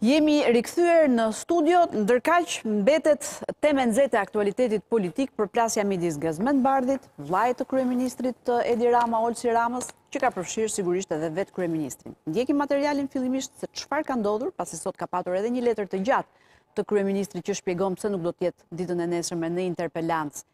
Jemi rikthyer në studio, ndërkaq mbetet temë e nxehtë e aktualitetit politik përplasja midis Gazment Bardhit, vëllait të Kryeministrit Edi Rama, Olsi Ramës, që ka përshirë sigurisht edhe vetë Kryeministrin. Ndjekim materialin fillimisht se çfarë ka ndodhur, pasi sot ka patur edhe një letër të gjatë të Kryeministrit që shpjegon pse nuk do të jetë ditën e nesërme në interpelancë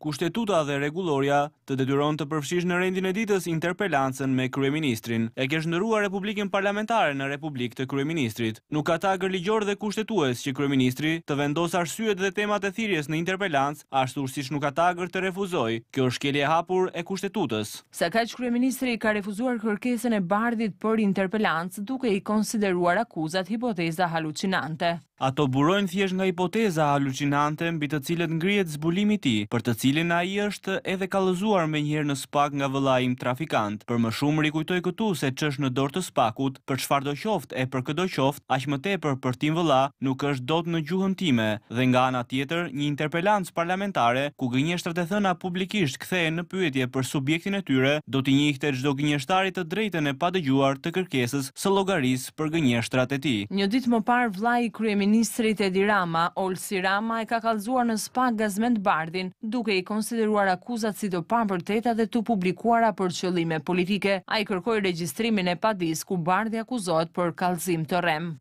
Kushtetuta dhe rregullorja të detyron të përfshish në rendin e ditës interpelancën me kryeministrin. E ke shndërruar Republikën parlamentare në Republikë të kryeministrit. Nuk ka tagër ligjor dhe kushtetues që kryeministri të vendosë arsyet dhe temat e thirrjes në interpelancë ashtu siç nuk ka tagër të refuzojë. Kjo është shkelje e hapur e Kushtetutës. Sakaq kryeministri ka refuzuar kërkesën e Bardhit për interpelancë duke i konsideruar akuzat hipoteza halucinante. Ato burojnë thjesht nga hipoteza halucinante mbi të cilët ngrihet zbulimi i tij, për të cilin ai është edhe kallëzuar menjëherë në spak nga vëllai im trafikant. Për më shumë rikujtoj këtu se ç'është në dorë të spakut, për çfarëdoqoftë e për këdoqoftë, aq më tepër për tim vëlla, nuk është dot në gjuhën time dhe nga ana tjetër, një interpelancë parlamentare ku gënjeshtrat e thëna publikisht kthehen në pyetje për subjektin e tyre, do t'i njihte çdo gënjeshtari të drejtën e padëgjuar të kërkesës së llogarisë. për gënjeshtrat e tij. Një ditë më parë vëllai i kryeministrit Edi Rama, Olsi Rama e ka kallëzuar në spak Gazment Bardhin, duke i konsideruar akuzat si të pavërteta dhe të publikuara për qëllime politike. Ai kërkoi regjistrimin e padisë ku Bardhi akuzohet për kallëzim të rremë.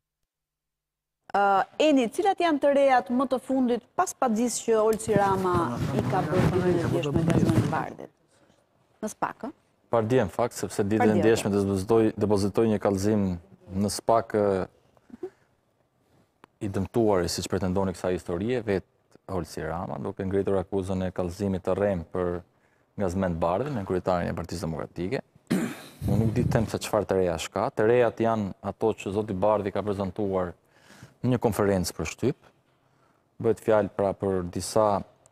Eni, cilat janë të rejat më të fundit pas padisë që Olsi Rama i ka bërë ditën e djeshme Gazment Bardhit? Në spak? Pardje, në fakt, sepse ditën e djeshme depozitoi një kallëzim në spak i dëmtuari, siç pretendon, i kësaj historie, vetë Olsi Rama, duke ngritur akuzën e kallëzimit të rremë për Gazment Bardhin, nënkryetarin e Partisë Demokratike. Unë nuk di të them se çfarë të rejash ka. Të rejat janë ato që Zoti Bardhi ka prezantuar në një konferencë për shtyp. Bëhet fjalë pra për disa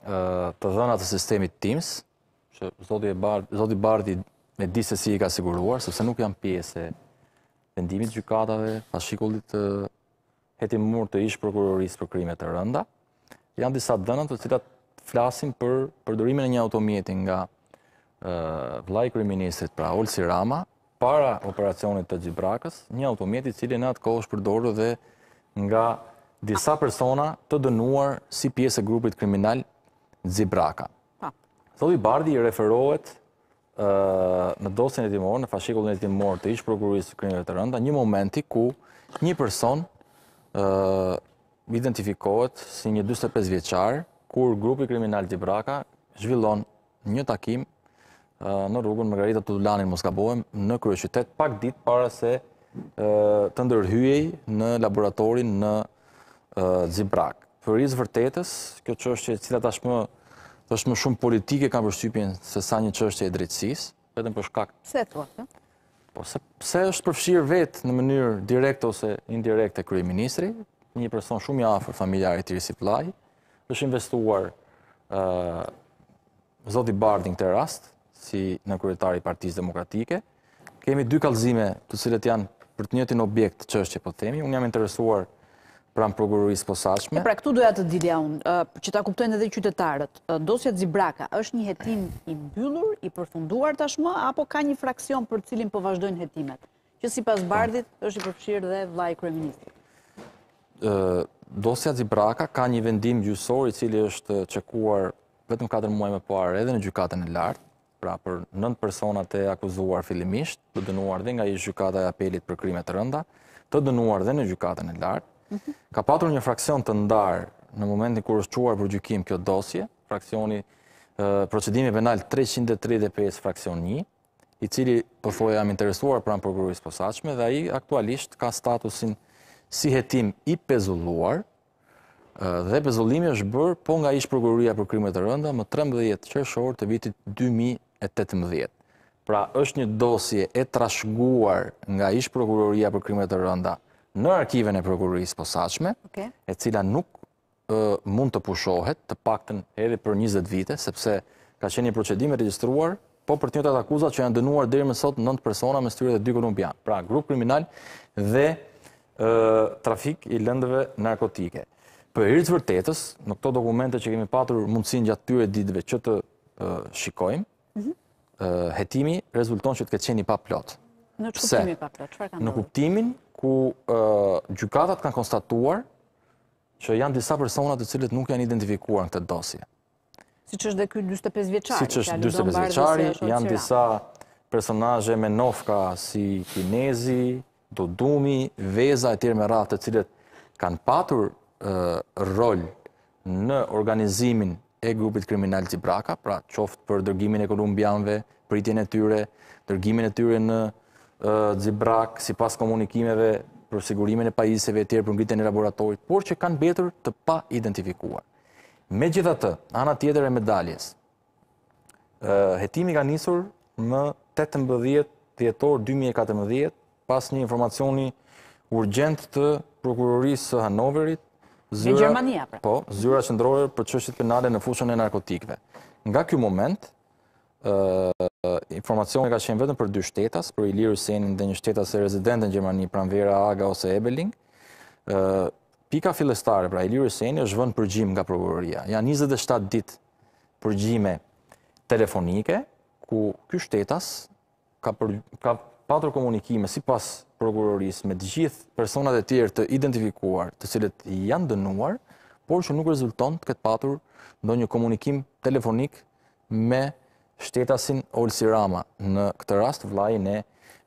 të dhëna të sistemit TIMS, që Zoti, Bardhi, Zoti Bardhi e di se si i ka siguruar, sepse nuk janë pjesë e vendimit gjykatave, fashikullit të hetimur të ish prokurorisë për krime të rënda. Janë disa të dhëna të cilat flasin për përdorimin e një automjeti nga vëllai i kryeministrit, pra Olsi Rama, para operacionit të Xibrakës, një automjet i cili në atë kohë është përdorur dhe nga disa persona të dënuar si pjesë e grupit kriminal Xibraka. Zoti Bardhi i referohet në dosjen hetimore, në fashikullin hetimor të ish prokurorisë së krimeve të rënda, një momenti ku një person identifikohet si një 45 vjeçar, kur grupi kriminal Xibraka zhvillon një takim në rrugën Margarita Tutulani, në mos gabohem, në kryeqytet, pak ditë para se të ndërhyhej në laboratorin në Xibrakë. Për hir të së vërtetës, kjo çështje e cila tashmë është më shumë politike kam përshtypjen sesa një çështje e drejtësisë, vetëm për shkak. Pse thua këtë? Po sepse është përfshirë vetë në mënyrë direkte ose indirekte kryeministri, një person shumë i afërt familjar i tij, si vëllai, është investuar Zoti Bardhi në këtë rast, si nënkryetar i Partisë Demokratike, kemi dy kallëzime të cilat janë për të njëjtin objekt çështje, po themi, unë jam interesuar pranë prokurorisë së posaçme. Pra këtu doja të dilja unë, që ta kuptojnë edhe qytetarët. Dosja Xibraka është një hetim i mbyllur, i përfunduar tashmë, apo ka një fraksion për të cilin po vazhdojnë hetimet? Që sipas Bardhit është i përfshirë dhe vëllai i kryeministrit. Dosja Xibraka ka një vendim gjyqësor i cili është çekuar vetëm katër muaj më parë edhe në gjykatën e lartë, pra për nëntë personat e akuzuar fillimisht, të dënuar dhe nga ish gjykata e apelit për krime të rënda, të dënuar dhe në gjykatën e lartë. Mhm. Ka patur një fraksion të ndarë në momentin kur është çuar për gjykim kjo dosje, fraksioni procedimi penal 335 fraksion 1, i cili po thoja, jam interesuar pranë prokurorisë së posaçme dhe ai aktualisht ka statusin si hetim i pezulluar, dhe pezullimi është bërë po nga ish prokuroria për krime të rënda më 13 qershor të vitit 2018. Pra është një dosje e trashëguar nga ish prokuroria për krime të rënda në arkivën e prokurorisë së posaçme, e cila nuk mund të pushohet të paktën edhe për 20 vite, sepse ka qenë një procedim i regjistruar Po për të njëjtat akuza që janë dënuar deri më sot nëntë persona, mes tyre dhe dy kolumbianë. Pra, grup kriminal dhe trafik i lëndëve narkotike. Për hir të së vërtetës, në këto dokumente që kemi patur mundësinë gjatë këtyre ditëve që të shikojmë, mhm. hetimi rezulton që të ketë qenë i paplotë. Në ç'kuptim i paplotë? Çfarë kanë Në kuptimin ku gjykatat kanë konstatuar që janë disa persona të cilët nuk janë identifikuar në këtë dosje. Siç është dhe ky 45 vjeçari. Siç është 45 vjeçari, janë disa personazhe me nofka si kinezi, dudumi, veza e tjerë me radhë të cilët kanë patur rol në organizimin e grupit kriminal Xibraka, pra qoftë për dërgimin e kolumbianve, pritjen e tyre, dërgimin e tyre në Xibrakë, sipas komunikimeve për sigurimin e pajisjeve e tjerë për ngritjen e laboratorit, por që kanë mbetur të paidentifikuar. Megjithatë, ana tjetër e medaljes. Hetimi ka nisur më 18 dhjetor 2014 pas një informacioni urgjent të prokurorisë së Hanoverit, zyra, në Gjermani, pra. Po, zyra qendrore për çështjet penale në fushën e narkotikëve. Nga ky moment, informacioni ka qenë vetëm për dy shtetas, për Ilir Hysenin dhe një shtetase rezidente në Gjermani, Pranvera Aga ose Ebeling. Pika fillestare, pra Ilir Hyseni është vënë në përgjim nga prokuroria. Janë 27 ditë përgjime telefonike, ku ky shtetas ka patur komunikime sipas prokurorisë me të gjithë personat e tjerë të identifikuar, të cilët janë dënuar, por që nuk rezulton të ketë patur ndonjë komunikim telefonik me shtetasin Olsi Rama, në këtë rast vëllain e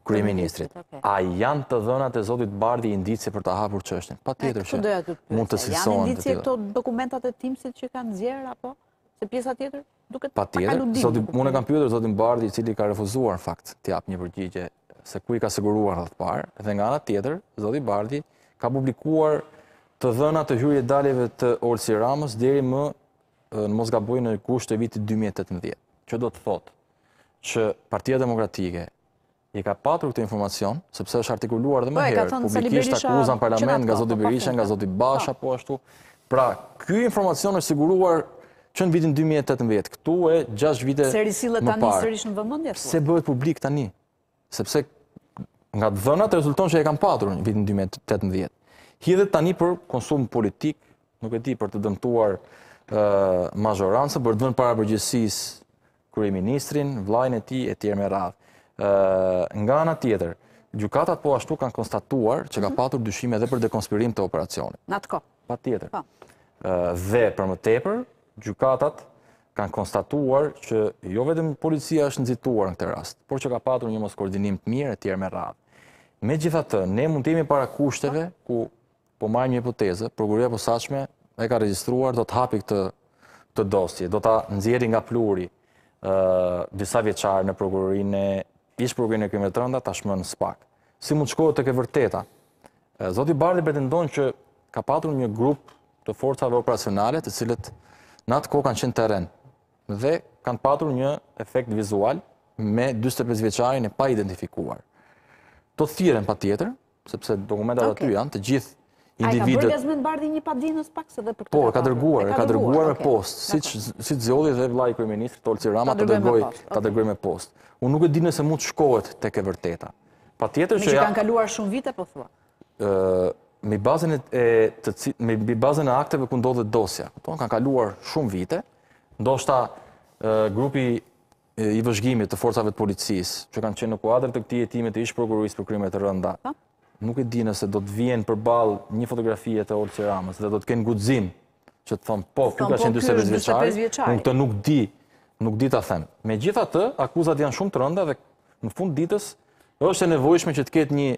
kryeministrit. A janë të dhënat e Zotit Bardhi indicie për të hapur çështjen? Patjetër që mund të cilësohen. Janë indicie këto dokumentat e TIMS-it që kanë nxjerrë, apo? Se pjesa tjetër? Patjetër, unë e kam pyetur Zotin Bardhi, i cili ka refuzuar në fakt të japë një përgjigje se ku i ka siguruar e para, dhe nga ana tjetër, Zoti Bardhi ka publikuar të dhëna të hyrje-daljeve të Olsi Ramës deri më në mos gaboj në gusht të vitit 2018, që do të thotë që Partia Demokratike i ka patur këtë informacion, sepse është artikuluar dhe më herët publikisht akuza në parlament nga Zoti Berisha, nga Zoti Basha, po ashtu. Pra, ky informacion është siguruar që në vitin 2018, këtu e 6 vite më parë. Pse risillet tani sërish në vëmendje? Se bëhet publik tani. Sepse nga të dhënat rezulton që e kanë patur në vitin 2018. Hidhet tani për konsum politik, nuk e di për të dëmtuar mazhorancën, për të vënë para përgjegjësisë kryeministrin, vëllain e tij e tjerë me radhë. Nga ana tjetër, gjykatat po ashtu kanë konstatuar që ka patur dyshime dhe për dekonspirim të operacionit. Në atë kohë? Patjetër. Po. Dhe për më tepër, Gjykatat kanë konstatuar që jo vetëm policia është nxituar në këtë rast, por që ka patur një moskoordinim të mirë etj me radhë. Megjithatë, ne mund të jemi para kushteve ku po marrim një hipotezë, prokuroria e posaçme e ka regjistruar do të hapi këtë dosje, do ta nxjerrë nga pluhuri disavjeçar në prokurorinë e Ish prokurorinë e krimeve të rënda tashmë në SPAK. Si mund të shkohet tek e vërteta? Zoti Bardhi pretendon që ka patur një grup të forcave operacionale, të cilët në atë kohë kanë qenë në terren dhe kanë patur një efekt vizual me 45-vjeçarin e paidentifikuar. Do të thirren patjetër, sepse dokumentat aty janë, të gjithë individet... A i ka bërë Gazment Bardhi një padi në SPAK se dhe për këtë po, ka dërguar, ka dërguar me postë, siç zgjodhi dhe vëllai i kryeministrit Olsi Rama ta dërgojë, ta dërgojë me postë. Unë nuk e di nëse mund të shkohet tek e vërteta. Patjetër që... Meqë kanë kaluar shumë vite, po thua? Mbi bazën e akteve ku ndodhet dosja, kanë kaluar shumë vite, ndoshta grupi i vëzhgimit të forcave të policisë, që kanë qenë në kuadrë të këtij hetimi të ish prokurorisë për krimet e rënda, po. nuk e di nëse do të vihen përballë një fotografie të Olsi Ramës, dhe do të kenë guxim që të thonë, po, ky ka qenë 25 po, vjeçari, unë të nuk di, nuk di ta them. Megjithatë, akuzat janë shumë të rënda dhe në fund të ditës, është e nevojshme që të ketë një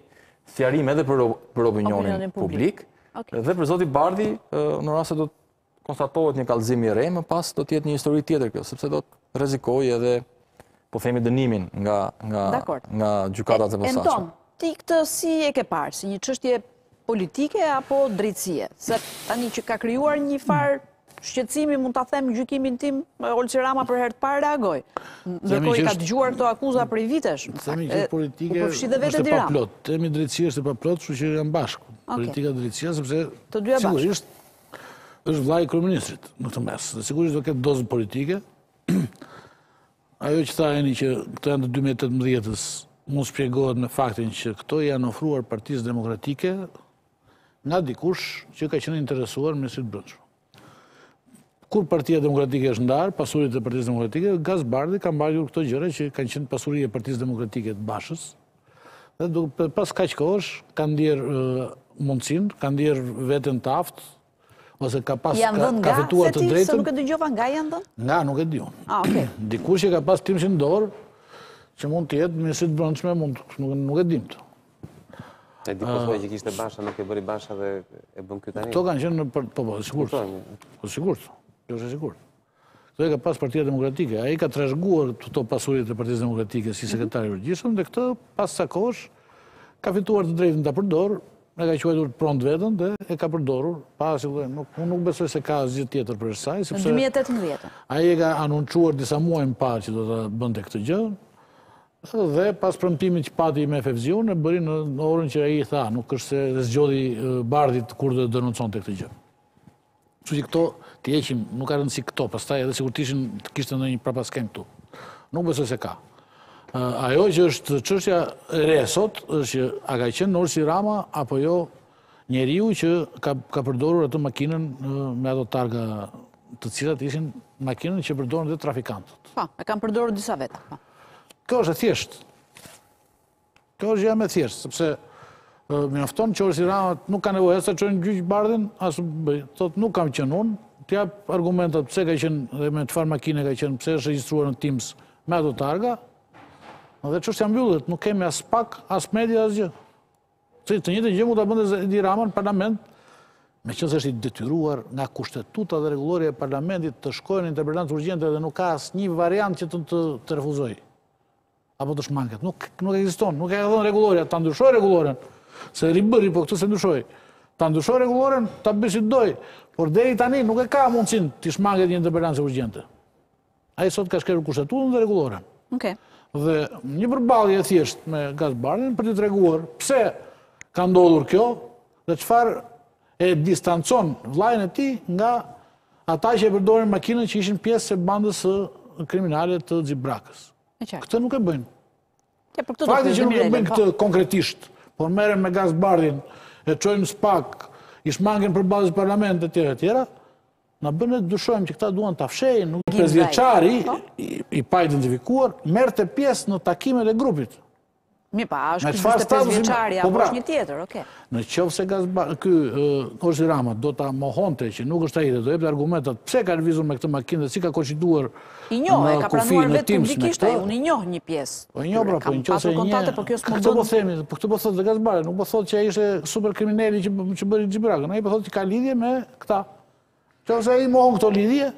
sqarim edhe për opinionin publik, dhe për zotin Bardhi, në rast se do të konstatohet një kallëzim i rremë, pastaj do të jetë një histori tjetër kjo, sepse do të rrezikojë edhe po themi dënimin nga nga nga gjykatat e posaçme. Enton, ti këtë si e ke parë, si një çështje politike apo drejtësie? Se tani që ka krijuar një farë shqetësimi, mund ta them gjykimin tim?, Olsi Rama për herë të parë reagoi. Ndërkohë i ka dëgjuar këto akuza prej vitesh. Themi që politika është e paplotë. Themi drejtësia është e paplotë, kështu që janë bashkë. Politika drejtësia sepse sigurisht është vëllai i kryeministrit në këtë mes. Dhe sigurisht do ketë dozën politike. Ajo që tha Eni që këto janë të 2018-ës, mund shpjegohet me faktin që këto janë ofruar partisë demokratike nga dikush që ka qenë interesuar mëritë e brendshme. Kur partia demokratike është ndarë, pasuritë e partisë demokratike, Gaz Bardhi ka mbajtur këto gjëra që kanë qenë pasuri e partisë demokratike të Bashës, Dhe pas kaq kohësh, ka ndjerë mundësinë, ka ndjerë veten të aftë, ose ka pas ka fituar të drejtën. Janë dhënë nga, se ti, se nuk e dëgjova, nga janë dhënë? Nga, nuk e di unë. A, oke. Dikush që ka pas t'i nxjerrë në dorë, që mund të jetë, mëri të brendshme, mund, nuk e dimë. E di pas që e kishte Basha, nuk e bëri Basha dhe e bën ky tani. Këto kanë qenë nëpër, po, po, e sigurt. Po, e sigurt. Kjo është e sigurt. Këto i ka pas Partia Demokratike. Ai ka trashëguar këto pasuritë e Partisë Demokratike si mhm. sekretar i përgjithshëm dhe këto pas ca kohësh ka fituar të drejtën ta përdorë, e ka quajtur të pronë veten dhe e ka përdorur pa asnjë lloj. Nuk unë nuk besoj se ka asgjë tjetër pas saj, sepse në 2018. Ai e ka anoncuar disa muaj më parë që do ta bënte këtë gjë. Dhe pas premtimit që pati me Fevziun e bëri në orën që ai i tha, nuk është se zgjodhi Bardhi kur do të denonconte këtë gjë. Kështu që këto t'i heqim, nuk ka rëndësi këto, pastaj edhe sikur të ishin, të kishte ndonjë prapaskenë këtu. Nuk besoj se ka. Ajo që është çështja e re sot është që a ka qenë Olsi Rama apo jo njeriu që ka ka përdorur atë makinën me ato targa të cilat ishin makinat që përdorën dhe trafikantët. Po, e kanë përdorur disa veta. Po. Kjo është e thjeshtë. Kjo është gjëja më e thjeshtë, sepse mjafton që Olsi Rama nuk ka nevojë as ta çojë në gjyq Bardhin, as thotë nuk kam qenë unë, të japë argumentat pse ka qenë dhe me çfarë makine ka qenë, pse është regjistruar në TIMS me ato targa. Dhe çështja mbyllet, nuk kemi as SPAK, as media asgjë. Se të njëjtën gjë mund ta bënte Edi Rama në parlament, meqenëse është i detyruar nga kushtetuta dhe rregullorja e parlamentit të shkojë në interpelancë urgjente dhe nuk ka asnjë variant që të, të, të refuzojë. apo të shmanget. Nuk, nuk ekziston, nuk e ka dhënë rregullorja, ta ndryshojë rregulloren, se e ribëri, po këtë s'e ndryshoi. Ta ndryshojë rregulloren, ta bëjë si të dojë, por deri tani nuk e ka mundësinë t'i shmanget një interpelance urgjente. Ai sot ka shkelur kushtetutën dhe rregulloren. Okay. Dhe një përballje e thjeshtë me Gaz Bardhin për të treguar pse ka ndodhur kjo dhe çfarë e distancon vllajën e tij nga ata që e përdorin makinën që ishin pjesë e bandës së kriminale të Xibrakës. Këtë nuk e bëjnë. Fakti që nuk e bëjnë po. këtë konkretisht, por merren me Gaz Bardhin, e çojnë në SPAK, i shmangen përballjes në parlament e tjera e tjera, na bën të dyshojmë që këta duan ta fshehin, nuk të vjeçari po. i paidentifikuar, merrte pjesë në takimet e grupit. Mirë pra, a është ky 25 vjeçari, apo pra, është një tjetër, oke. Në qoftë se ky Olsi Rama do ta mohonte që nuk është ai dhe do jepte argumentat pse ka lëvizur me këtë makinë dhe si ka koinciduar në kufi në TIMS me këta. I njoh, e ka pranuar vetë publikisht, a unë i njoh një pjesë. Po i njoh, pra, po i njoh se një, po kjo s'më bën. Po themi, po këtë po thotë dhe Gaz Bardhi, nuk po thotë që ai ishte super krimineli që bëri Xibrakën, ai po thotë që ka lidhje me këta. Qoftë se ai i mohon këto lidhje,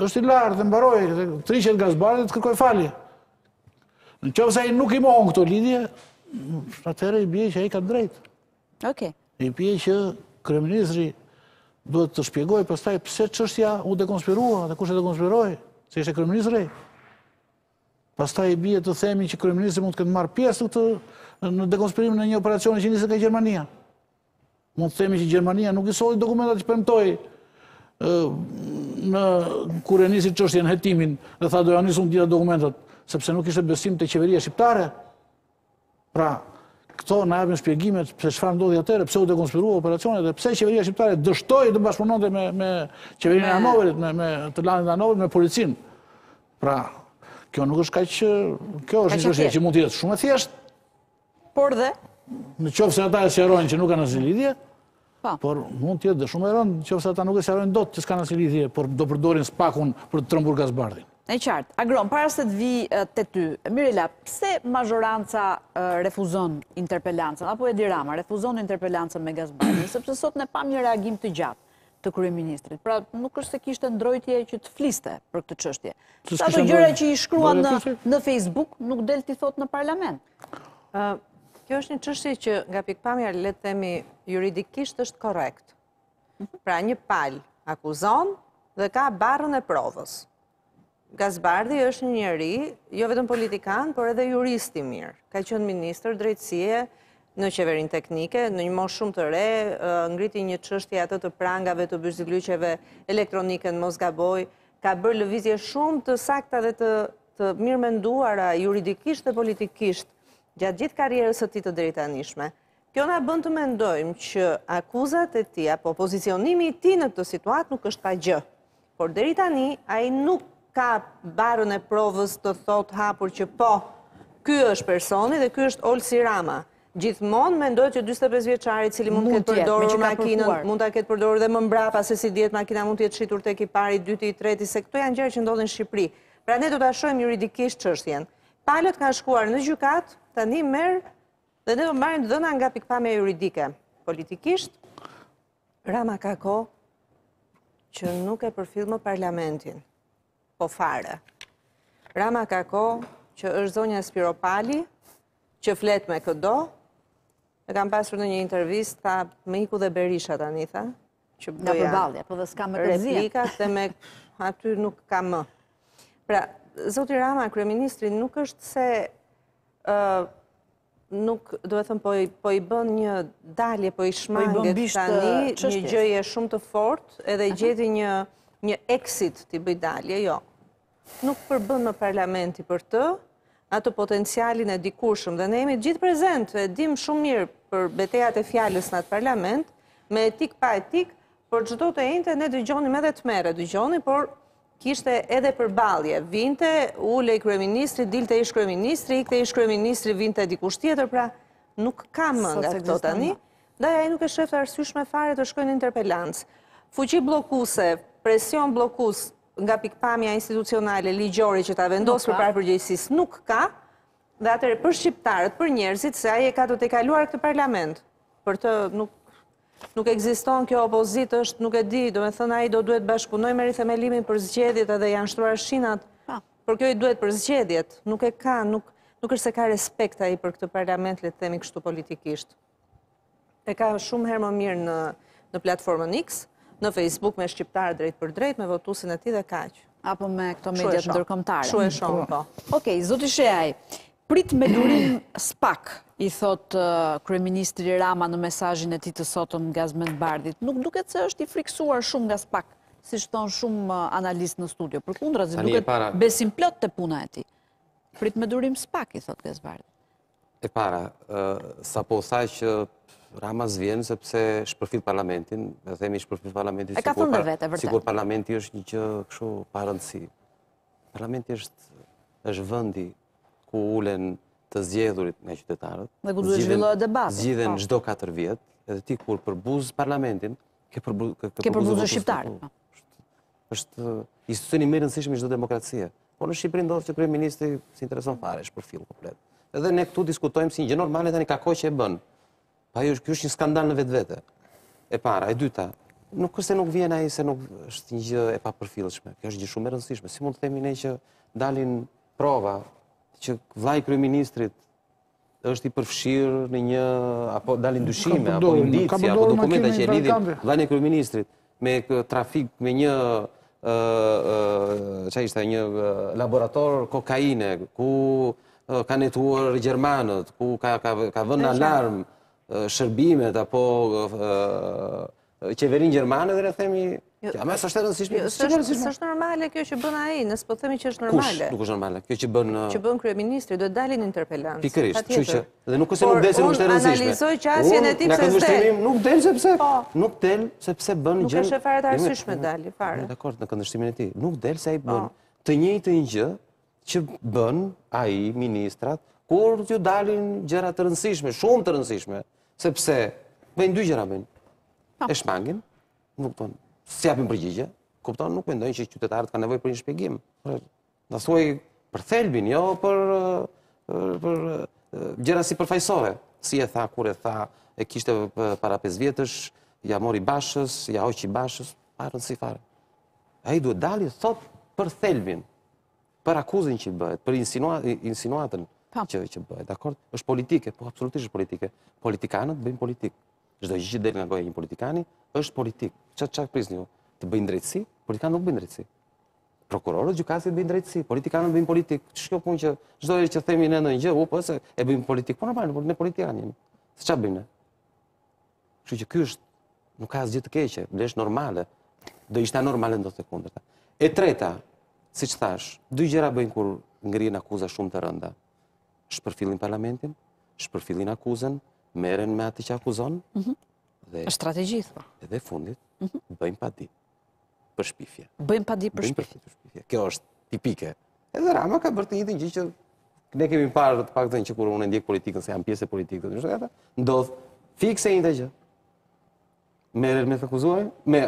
Është i larë dhe mbaroi, tërhiqet Gaz Bardhi dhe të kërkojë falje. Në qoftë se ai nuk i mohon këto lidhje, atëherë i bie që ai ka të drejtë. Oke. I bie që kryeministri duhet të shpjegojë pastaj pse çështja u dekonspirua dhe kush e dekonspiroi, se ishte kryeministri. Pastaj i bie të themi që kryeministri mund të ketë marrë pjesë në dekonspirimin e një operacioni që niset nga Gjermania. Mund të themi që Gjermania nuk i solli dokumentat që premtoi kur e nisi çështjen, hetimin dhe tha do ia nisim gjithë dokumentat, sepse nuk kishte besim te qeveria shqiptare. Pra, këto na japin shpjegimet pse çfarë ndodhi atëherë, pse u dekonspirua operacioni dhe pse qeveria shqiptare dështoi të bashkëpunonte me, me qeverinë e Hanoverit, me, me landin e Hanoverit, me policinë. Pra, kjo nuk është kaq, kjo është një çështje që mund të jetë shumë e thjeshtë, Por dhe? Në qoftë se ata e sqarojnë që nuk kanë asë lidhje, po. Por mund të jetë dhe shumë e rëndë, në qoftë se ata nuk e sqarojnë dot që s'kanë asë lidhje, por do përdorin SPAK-un për të trembur Gaz Bardhin. E qartë, Agron, para se të vij te ty, Mirela, pse mazhoranca refuzon interpelancën, apo Edi Rama, refuzon interpelancën me Gaz Bardhin, sepse sot ne pamë një reagim të gjatë të kryeministrit. Pra, nuk është se kishte ndrojtje që të fliste për këtë çështje. Se ato gjëra që i shkruan në Facebook, nuk del t'i thotë në parlament. Kjo është një çështje që nga pikëpamja le të themi juridikisht është korrekt. Mhm. Pra një palë akuzon dhe ka barrën e provës. Gaz Bardhi është një njeri, jo vetëm politikan, por edhe jurist i mirë. Ka qenë ministër drejtësie në qeverinë teknike, në një moshë shumë të re, ngriti një çështje atë të prangave të byzylykëve elektronike në mos gaboj, ka bërë lëvizje shumë të sakta dhe të të mirëmenduara juridikisht dhe politikisht gjatë gjithë karrierës së tij të deritanishme. Kjo na bën të mendojmë që akuzat e tij apo pozicionimi i tij në këtë situatë nuk është pa gjë. Por deri tani ai nuk ka barrën e provës të thotë hapur që po, ky është personi dhe ky është Olsi Rama. Gjithmonë mendohet që dyzet e pesë vjeçari i cili mund të ketë përdorur makinën, mund ta ketë përdorur dhe më mbrapa se si dihet makina mund të jetë shitur tek i pari, i dyti, i treti, se këto janë gjëra që ndodhin në Shqipëri. Pra ne do ta shohim juridikisht çështjen. Palët kanë shkuar në gjykatë, tani merr dhe ne do marrim dhëna nga pikëpamja juridike. Politikisht Rama ka kohë që nuk e përfill më parlamentin. Po fare. Rama ka kohë që është zonja Spiropali, që flet me këdo, e kam pasur në një intervistë, tha, më iku dhe Berisha tani, tha, që bëja po replika dhe me atë nuk ka më. Pra, Zoti Rama, Kryeministri, nuk është se nuk, dua të them, po, po i bën një dalje, po i shmanget tani, një gjëje shumë të fortë, edhe gjeti një, një exit t'i bëjë dalje, jo. Nuk përbën më parlamenti për të, atë potencialin e dikurshëm dhe ne jemi të gjithë prezent, e dimë shumë mirë për betejat e fjalës në atë parlament, me etikë pa etikë, por çdo të enjte ne dëgjonim edhe tmerre dëgjonim, por kishte edhe përballje, vinte, ulej kryeministri, dilte ish-kryeministri, ikte ish-kryeministri, vinte dikush tjetër, pra nuk ka më nga këto tani, dhe e nuk e shef të arsyshme fare të shkojë në interpelancë. Fuqi bllokuese, presion bllokues, nga pikëpamja institucionale, ligjore që ta vendosë përpara përgjegjësisë nuk ka, dhe atëherë për shqiptarët, për njerëzit, se ai e ka të tejkaluar këtë parlament, për të nuk nuk ekziston kjo opozitë është nuk e di, domethënë ai do duhet bashkëpunojë me Rithemelimin për zgjedhjet edhe janë shtruar shinat, po. por kjo i duhet për zgjedhjet, nuk e ka, nuk është se ka respekt ai për këtë parlament, le të themi kështu politikisht. E ka shumë herë më mirë në në platformën X, në Facebook me shqiptarët drejtpërdrejt, me votuesin e tij dhe kaq. Apo me këto mediat ndërkombëtare. Shue shumë, po. Okej, zoti Shehaj, prit me durim SPAK, i thotë Kryeministri Rama në mesazhin e tij të sotëm Gazment Bardhit. Nuk duket se është i frikësuar shumë nga SPAK, siç thonë shumë analistë në studio. Përkundrazi, duket besimplotë te puna e tij. Prit me durim SPAK, i thotë Gaz Bardhit. E para, sapo tha që Rama s'vjen sepse shpërfill parlamentin, dhe themi shpërfill parlamentin... E ka thënë dhe vete, vërtet. Sikur parlamenti është një gjë kështu pa rëndësi. Parlamenti është vendi ku ulen të zgjedhurit nga qytetarët. Dhe ku duhet zhvillohet debati. Zgjidhen çdo po. 4 vjet, edhe ti kur përbuz parlamentin, ke përbuz shqiptarët. Po. është institucioni më i rëndësishëm i çdo demokracie. Po në Shqipëri ndodh që kryeministri s'i intereson fare, e shpërfill komplet. Edhe ne këtu diskutojmë si një gjë normale tani ka kohë që e bën. Po jo, ky është një skandal në vetvete. E para, e dyta, nuk është se nuk vjen ai se nuk është një gjë e papërfillshme. Kjo është gjë shumë e rëndësishme. Si mund të themi ne që dalin prova që vëllai i kryeministrit është i përfshirë në një, apo dalin dyshime, apo indicie, apo dokumenta që e lidhin vëllanë e kryeministrit me trafik, me një, ça ishte, një laborator kokaine, ku kanë hetuar gjermanët, ku ka vënë në alarm shërbimet, apo qeverinë gjermane dhe ne themi... Jo, ja, me s'është e rëndësishme. Jo, s'është normale kjo që bën ai, ne s'po themi që është normale. Kush, nuk është normale, kjo që bën... Që bën kryeministri, duhet dalë në interpelancë. Pikërisht, që që... Dhe nuk është se nuk del se nuk është e rëndësishme. Po, unë analizoj qasjen e tij pse s'del. Nuk del sepse, po. nuk del sepse bën gjënë... Nuk e sheh fare të arsyeshme të dali fare. Në dakord, në këndvështrimin e tij. Nuk del se ai bën po. të njëjtën gjë, që bën ai, ministrat kur u dalin gjëra të rëndësishme, shumë të rëndësishme, sepse bëjnë dy gjëra bëjnë. Po. E shmangin, nuk thonë, s'i japin përgjigje, kupton, nuk mendojnë që qytetarët kanë nevojë për një shpjegim. Na thuaj për thelbin, jo për për gjëra sipërfaqësore, si e tha kur e tha, e kishte para 5 vjetësh, ia mori Bashës, ia hoqi Bashës, pa rëndësi fare. Ai duhet dalë thotë për thelbin. për akuzën që bëhet, për insinuatën që bëhet, dakord? është politike, po absolutisht është politike. Politikanët bëjnë politikë. Çdo gjë që del nga goja e një politikani është politikë. Ça ça prisni ju, të bëjnë drejtësi, politikanët nuk bëjnë drejtësi. Prokurorët gjykatësit, bëjnë drejtësi, politikanët bëjnë politikë. Ç'është kjo punë që çdo herë që themi ne ndonjë gjë, u po se e bëjmë politikë, po normal, ne politikanë jemi. Se ça bëjmë ne? Kështu që ky është nuk ka asgjë të keqe, është normale. Do ishte anormale të ndodhte e kundërta. E treta, siç thashë, dy gjëra bëjnë kur ngrihen akuza shumë të rënda. Shpërfillin parlamentin, shpërfillin akuzën, merren me atë që akuzon. Mhm. Dhe është strategji thua. Dhe e fundit, mhm. bëjnë padi. për shpifje. Bëjnë padi për shpifje. Kjo është tipike. Edhe Rama ka bërë të njëjtën gjë që ne kemi parë të paktën që kur unë ndjek politikën se jam pjesë e politikës, më thonë, ndodh fiks e njëjta gjë. Merren me akuzuar, me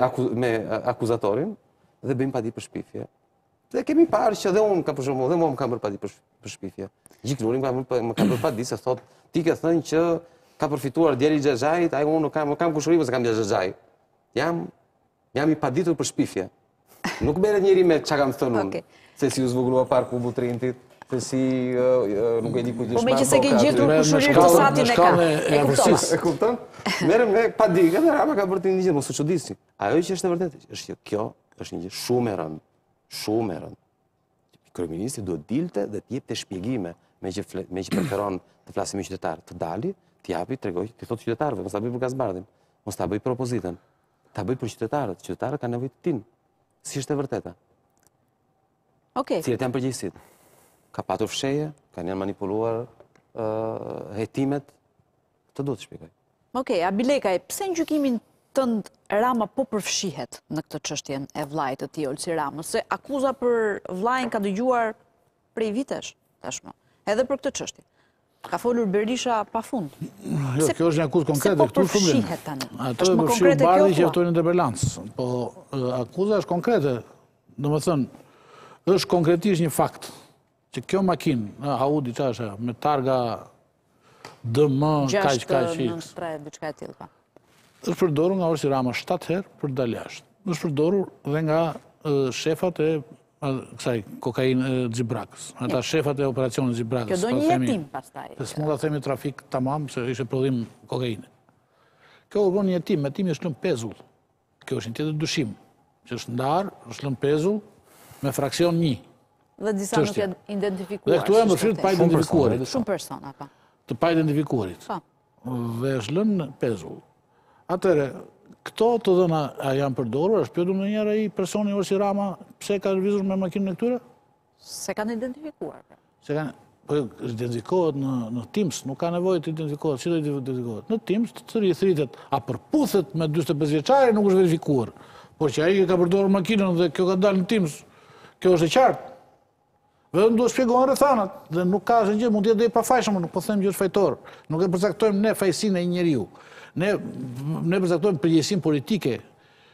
me akuzatorin dhe bëjnë padi për shpifje. Dhe kemi parë që dhe unë kam për shembull, dhe mua më ka bërë padi për shpifje. Gjiknuri më ka bërë padi se thotë, ti ke thënë që ka përfituar djali i xhaxhait, ai unë nuk e kam, e kam kushëri por s'e kam xhaxha. Jam Jam i paditur për shpifje. Nuk merret njeri me ça kam thënë unë. Se si u zvogëlua parku i Butrintit, se si nuk e di ku gjithë shmarë Po me që se ke gjithë u kushëri të sati në ka. E kuptova. E kuptova. Merren me padi, edhe Rama ka bërë të njëjtën gjë, mos u që disë. Ajo që është e vërtetë, është kjo, është një gjë shumë e rëndë. Shumë e rëndë. kryeministri duhet të dilte dhe të jepte shpjegime, meqë meqë preferon të flasi me qytetarë, të dali, t'i japi, t'i tregojë, t'i thotë qytetarëve, mos ta bëjë për Gaz Bardhin, mos ta bëjë për opozitën, ta bëjë për qytetarët, qytetarët kanë nevojë të dinë si është e vërteta. Okej. Cilët janë përgjegjësit? Ka patur fshehje, a janë manipuluar uh, hetimet, Këtë duhet të shpjegojë. Ok, Abilekaj, pse në gjykimin tënd Rama po përfshihet në këtë çështjen e vëllait të tij Olsi Rama, se akuza për vëllain ka dëgjuar prej vitesh, tashmë, edhe për këtë çështje. Ka folur Berisha pa fund. Jo, kjo është një akuzë konkrete. Pse po përfshihet tani? Ato e përfshihet Bardhi që i fton në interpelancë. Po, akuza është konkrete. Domethënë, është konkretisht një fakt. Që kjo makinë, Audi që është, me targa DM, kaq, kaq, x. 6-9-3, diçka e tillë, pa. Po. është përdorur nga Olsi Rama 7 herë për të dalë jashtë. është përdorur dhe nga shefat e kësaj kokainës së Xibrakës. Ata shefat e operacionit të Xibrakës. Kjo do një hetim pastaj. Se s'mund të themi trafik tamam, se ishte prodhim kokaine. Kjo u bë një hetim, hetimi është lënë pezull. Kjo është një tjetër dyshim, që është ndarë, është lënë pezull, me fraksionim. Dhe disa nuk e identifikuan. Dhe këtu janë përfshirë të paidentifikuarit. Shumë persona, pa. Po. Të paidentifikuarit. Pa. Po. Dhe është lënë pezull. Atëherë, këto të dhëna a janë përdorur, është përgjuar ndonjëherë personi Olsi Rama, pse ka lëvizur me makinën e këtyre? S'e kanë identifikuar. Pra. S'e kanë, po identifikohet në, në TIMS, nuk ka nevojë të identifikohet, që do identifikohet. Në TIMS, të thirret, a përputhet me 45 vjeçarin, nuk është verifikuar. Por që ai ka përdorur makinën dhe kjo ka dalë në TIMS, kjo është e qartë. Vetëm duhet shpjegohen rrethanat dhe nuk ka asgjë gjë, mund të jetë dhe i pafajshëm, nuk po them që është fajtor. Nuk e përcaktojmë ne fajësinë e një njeriu. Ne ne përcaktojmë përgjegjësinë politike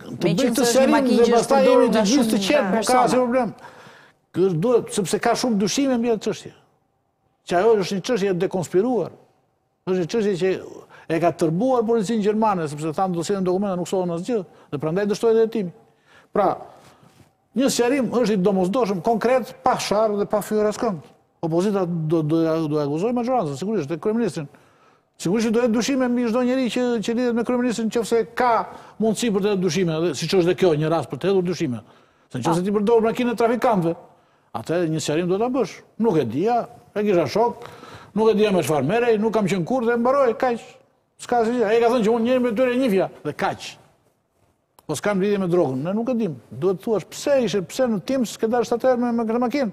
të bëj këtë sqarim dhe pastaj jemi të gjithë të qetë, nuk ka asnjë problem. Por duhet, sepse ka shumë dyshime mbi atë çështje. Që ajo është një çështje e dekonspiruar. Është një çështje që e ka tërbuar policinë gjermane, sepse thanë donim dokumenta nuk sollën asgjë, dhe prandaj dështoi hetimi. Pra, një sqarim është i domosdoshëm konkret pa sharë dhe pa fyer askënd. Opozita do do do e akuzojë mazhorancën, sigurisht, e kryeministrin. Sigurisht që do hedhë dyshime mbi çdo njeri që që lidhet me kryeministrin nëse ka mundësi për të hedhur dyshime, edhe siç është dhe kjo një rast për të hedhur dyshime. Se nëse po. ti përdor makinën e trafikantëve, atëherë një sqarim duhet ta bësh. Nuk e dija, e kisha shok, nuk e dija me çfarë merrej, nuk kam qenë kurrë dhe mbaroi kaq. S'ka asgjë. Ai ka thënë që unë njërin prej tyre e njifja dhe kaq. Po s'kam lidhje me drogën, ne nuk e dim. Duhet të thuash pse ishe, pse në TIMS ke dalë ti me këtë makinë.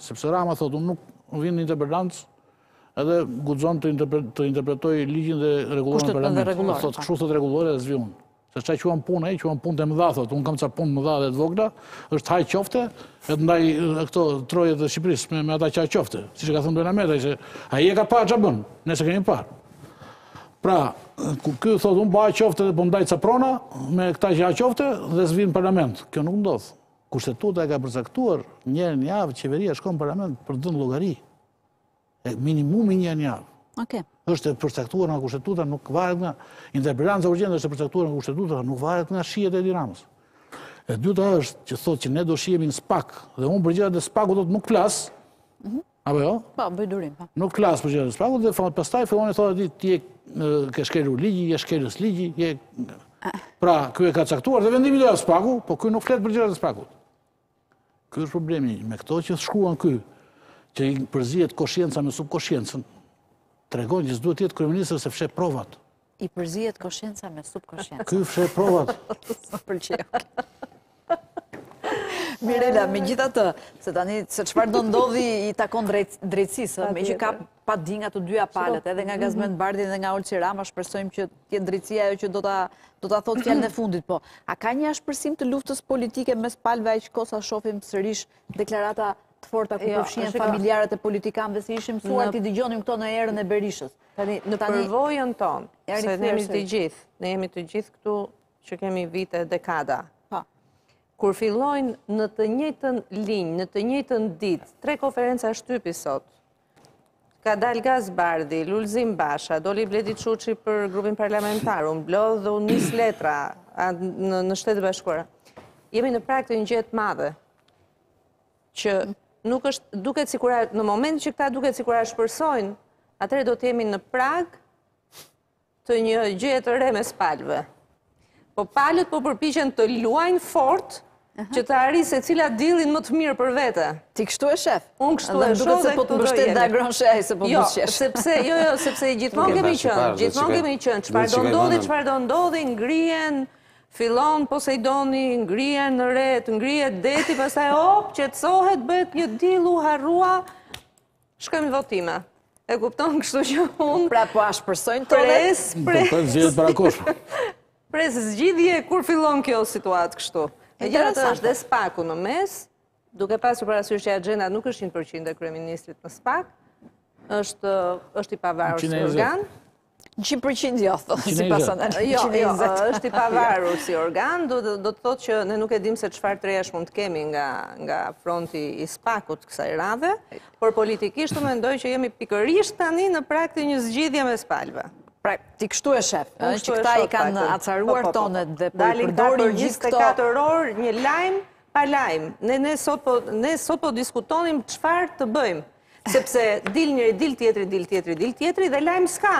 Sepse Rama thotë, unë nuk vij në interpelancë edhe guxon të të interpretojë ligjin dhe rregulloren e parlamentit. Thotë kështu thotë rregullorja dhe s'vij unë. Se çka quan punë, ai quan punë të mëdha thotë, unë kam ca punë të mëdha dhe të vogla, është ha qofte, edhe ndaj këto troje të Shqipërisë me, me ata që ha qofte, siç e ka thënë brenda Meta, që ai e ka parë çfarë bën, ne s'e kemi parë. Pra, ky thotë unë po ha qofte dhe po ndaj ca prona me këta që ha qofte dhe s'vij në parlament. Kjo nuk ndodh. Kushtetuta e ka përcaktuar një herë në javë qeveria shkon në parlament për të dhënë llogari. E minimumi një herë në javë. Okay. Është e përcaktuar nga kushtetuta, nuk varet nga interpelanca urgjente është e përcaktuar nga kushtetuta, nuk varet nga shijet e Edi Ramës. E dyta është që thotë që ne do shihemi në SPAK dhe unë për gjërat e SPAK-ut thotë nuk flas. Mhm. Apo jo? Po, bëj durim, po. Nuk flas për gjërat e SPAK-ut, thotë, dhe pastaj fillon e thotë, ti, ti e ke shkelur ligjin, je shkelës ligji, je... Pra, ky e ka caktuar, dhe vendimin e SPAK-ut, po ky nuk flet për gjërat e SPAK-ut. Ky është problemi, me këto që shkruan ky, që i përzihet koshienca me subkoshiencën, tregojnë që s'duhet të jetë kryeministër se fsheh provat. I përzihet koshienca me subkoshiencën. Ky fshe provat. Më pëlqeu. Mirela, megjithatë, se tani, se çfarë do ndodhi i takon drejtësisë, meqë ka padi nga të dyja palët, edhe nga mhm. Gazmend Bardhi dhe nga Olsi Rama, shpresojmë që të jetë drejtësia ajo që do të thotë fjalën e fundit, po, a ka një ashpërsim të luftës politike mes palëve aq sa shohim sërish deklarata të forta ku jo, përfshihen familjarët e politikanëve siç ishim mësuar t'i dëgjonim këto në erën e Berishës? Tani, në përvojën tonë, se ne jemi të gjithë, ne jemi të gjithë këtu që kemi vite, dekada. Po. Kur fillojnë në të njëjtën linjë, në të njëjtën ditë, tre konferenca shtypi sot, ka dalë Gaz Bardhi, Lulzim Basha, doli Bledi Çuçi për grupin parlamentar, u mblodh dhe u nis letra në Shtetet e Bashkuara. Jemi në prag të një gjëje të madhe. që nuk është duket sikur, në momentin që këta duket sikur ashpërsojnë, atëherë do të jemi në prag të një gjëje të re mes palëve. Po palët po përpiqen të luajnë fort, që të arrijë secila dealin më të mirë për vete. Ti kështu e shef? Unë kështu e shoh dhe po të mbështet dhe Agron Shehaj, se po jo, mbështesh. Sepse, jo, jo, sepse gjithmonë kemi qenë, gjithmonë kemi qenë, çfarë do ndodhi, çfarë do ndodhi, ngrihen, Fillon Poseidoni, ngrihen retë, ngrihet deti, pastaj hop, qetësohet, bëhet një deal u harrua, shkojmë në votime. E kupton kështu që unë... Pra po ashpërsojnë tonet? Pres, pres... Po zgjedhje para kush? Pres zgjidhje kur fillon kjo situatë kështu. Megjithatë është dhe SPAK-u në mes, duke pasur parasysh që axhenda nuk është 100% e kryeministrit në SPAK, është i pavarur si organ. Njëqind për qind jo, sipas analizës. Jo, jo, është i pavarur si organ, do të thotë që ne nuk e dimë se çfarë të rejash mund të kemi nga fronti i SPAK-ut kësaj radhe, por politikisht unë mendoj që jemi pikërisht tani në prag të një zgjidhjeje mes palëve. Pra, ti kështu e sheh, që këta i kanë acaruar tonet dhe po i përdorin gjithë këto... Dalin për 24 orë një lajm pa lajm. Ne sot po diskutonim çfarë të bëjmë. Sepse dil njëri, dil tjetri, dil tjetri, dil tjetri dhe lajm s'ka.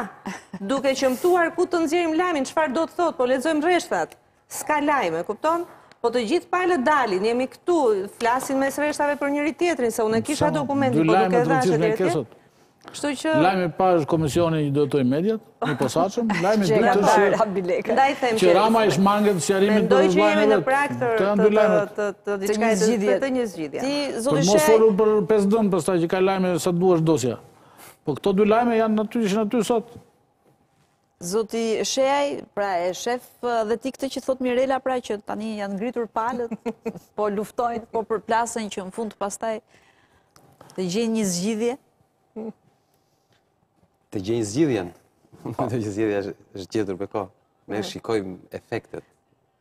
Duke qëmtuar ku të nxjerrim lajmin, çfarë do të thotë, po lexojmë rreshtat. S'ka lajm, e kupton? Po të gjitha palët dalin, jemi këtu, flasin mes rreshtave për njëri-tjetrin, se unë e kisha dokumentin, po duke dhënë edhe tjetër. Kështu që Lajmi i parë është komisioni që do hetojë mediat. I posaçëm, lajmi i dytë është që Rama i shmanget sqarimit për të vëllanë dhe këto janë dy lajme të diçka e te zgjidhje. Te një zgjidhje. Për mos folu për 5 dëmë, për sta që ka lajme sa të duash dosja. Po këto dy lajme janë, natyrisht, natyrisht sot. Zoti Shehaj, pra e sheh dhe ti këtë që thotë Mirela, pra që tani janë ngritur palët, po luftojnë, po përplasen që në fund pastaj të gjejnë një zgjidhje. Të gjejnë zgjidhjen. Po. Të gjejnë zgjidhja është gjetur me kohë. Ne mhm. shikojmë efektet.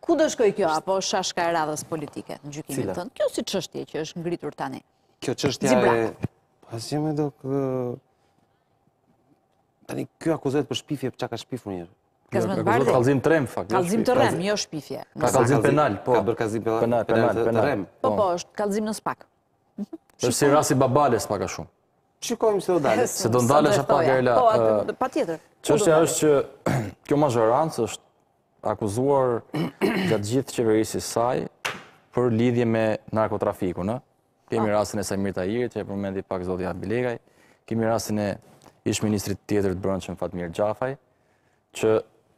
Ku do shkojë kjo apo shashka e radhës politike në gjykimin tënd? Kjo si çështje që është ngritur tani. Kjo çështja e Asi po, me do kë Tani kjo akuzohet për shpifje, për çka ka shpifur njëri. Ka zë të bardhë. Kallzim të rremë fakt. Jo kallzim të rremë, jo shpifje. Ka kallzim penal, po. Ka bërë kallzim penal, penal, penal. Po po, është kallzim në SPAK. Është si rasti i Babales pak a shumë. Shikojmë si do dalë. Se do ndalë që pak e la. Po, patjetër. Çështja është që kjo mazhorancë është akuzuar gjatë gjithë qeverisjes saj për lidhje me narkotrafikun. Kemi ah. rastin e Saimir Tahirit, që e përmendi pak zonja Bilegaj, kemi rastin e ish ministrit tjetër të brendshëm Fatmir Xhafaj, që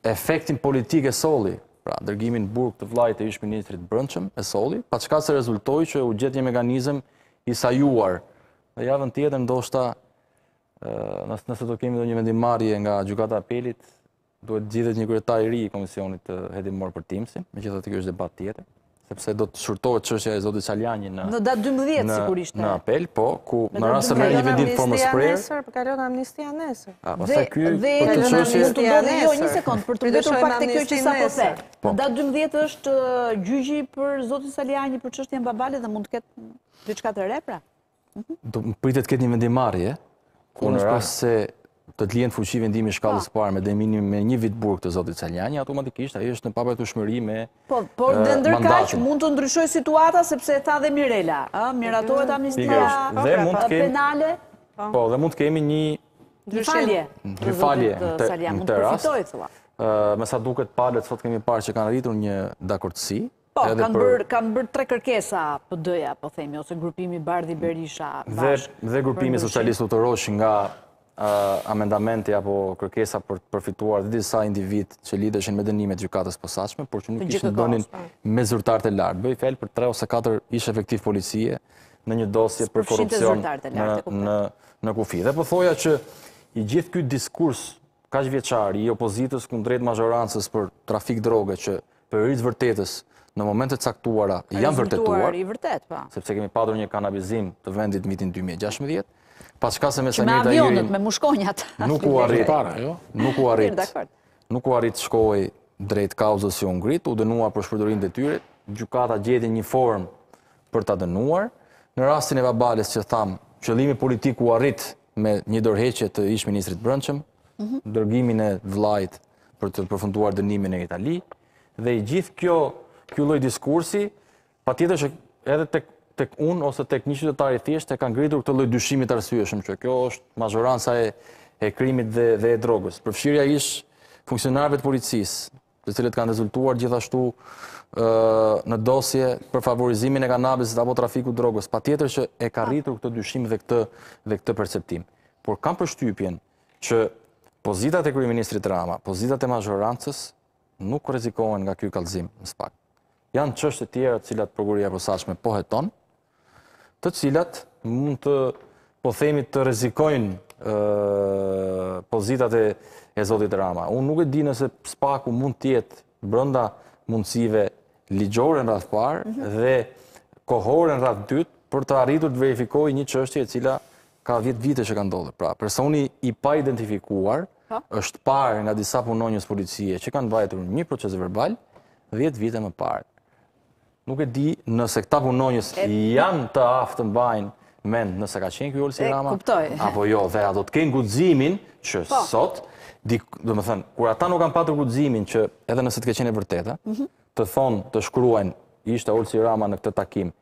efektin politik e solli, pra dërgimin burg të vllait të ish ministrit të brendshëm e solli, paçka se rezultoi që u gjet një mekanizm i sajuar, Në javën tjetër, ndoshta, nëse do kemi ndonjë vendimmarrje nga gjykata e apelit, duhet zgjidhet një kryetar i ri i komisionit hetimor për TIMS-in, megjithatë ky është debat tjetër, sepse do të shqyrtohet çështja e zotit Salianji në... Në datë 12, sigurisht. Në apel, po, ku në rast se merr një vendim formës prerë... Po kalon amnistia nesër. Dhe e në amnistia të ndodhe, jo, një sekondë, për të mbetur pak te kjo që sapo the. Po. Në datë 12 është gjyqi për zotin Salianji për çështjen Babale dhe mund të ketë diçka të re pra. pritet të ketë një vendimmarrje ku në rast se do të lihet në fuqi vendimi i shkallës së parë me dënimin me një vit burg të zotit Salianji, automatikisht ai është në papajtueshmëri me mandatin. Po, por dhe ndërkaq mund të ndryshojë situata sepse e tha dhe Mirela, ë, miratohet mhm. amnistia dhe mund të kemi penale. Po, dhe mund të kemi një... Një falje të zotit Salianji mund të përfitojë thua. Ë, me sa duket palët sot kemi parë që kanë arritur një dakordësi, Po, kanë bërë kanë bërë tre kërkesa PD-ja, po themi, ose grupimi Bardhi Berisha bashkë. Dhe dhe grupimi socialist u tërhoq nga amendamenti apo kërkesa për të përfituar dhe disa individë që lidheshin me dënime të gjykatës posaçme, por që nuk kishin të bënin po. me zyrtarë të lartë. Bëhej fjalë për tre ose katër ish efektivë policie në një dosje për korrupsion në kufi. Dhe po thoja që i gjithë ky diskurs kaq vjeçar i opozitës kundrejt mazhorancës për trafik droge që për hir të vërtetës në momente të caktuara janë vërtetuar, po. sepse kemi patur një kanabizim të vendit në vitin 2016, paçka se me Saimir Tahirin... Me mushkonjat. Nuk u arrit, jo? nuk u arrit, nuk u arrit shkohej drejt kauzës që u ngrit, u dënua për shpërdorim detyre, gjukata gjeti një formë për ta dënuar, në rastin e Babales që thamë, qëllimi politik u arrit me një dorëheqje të ish ministrit të brendshëm, mhm. dërgimin e vëllait për të përfunduar dënimin në Itali dhe i gjithë kjo ky lloj diskursi patjetër që edhe tek tek unë ose tek një qytetar i thjeshtë e kanë ngritur këtë lloj dyshimi të arsyeshëm që kjo është mazhoranca e e krimit dhe dhe e drogës. Përfshirja ish funksionarëve të policisë, të cilët kanë rezultuar gjithashtu në dosje për favorizimin e kanabisit apo trafikut drogës, patjetër që e ka rritur këtë dyshim dhe këtë, dhe këtë perceptim. Por kam përshtypjen që pozitat e kryeministrit Rama, pozitat e mazhorancës, nuk rrezikohen nga ky kallëzim në SPAK. Janë çështje të tjera të cilat prokuroria e posaçme po heton, të cilat mund të po themi të rrezikojnë pozitat e e Zotit Rama. Unë nuk e di nëse SPAK-u mund të jetë brenda mundësive ligjore në radhë të parë mhm. dhe kohore në radhë të dytë për të arritur të verifikojë një çështje e cila ka 10 vite që ka ndodhur. Pra, personi i paidentifikuar po. është parë nga disa punonjës policie që kanë mbajtur një procesverbal 10 vite më parë. Nuk e di nëse këta punonjës janë të aftë të mbajnë mend nëse ka qenë ky Olsi Rama, apo jo, dhe a do të kenë guximin që po. sot, domethënë, kur ata nuk kanë patur guximin që edhe nëse të ketë qenë e vërteta, mhm. të thonë, të shkruajnë, ishte Olsi Rama në këtë takim,